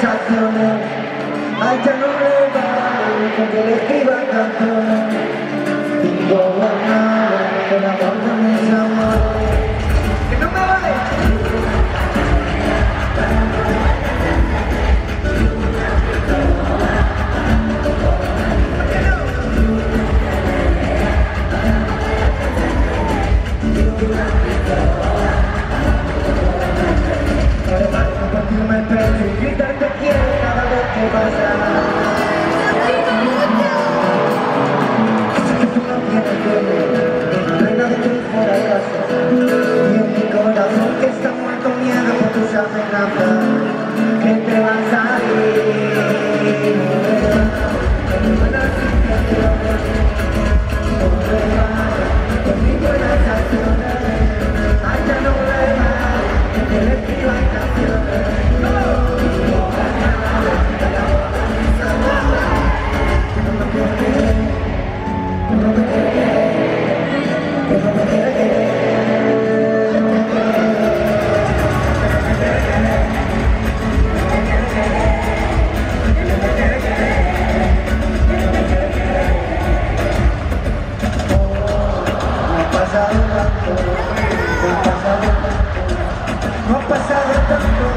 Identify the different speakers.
Speaker 1: canciones, hay que no le No ha pasado tanto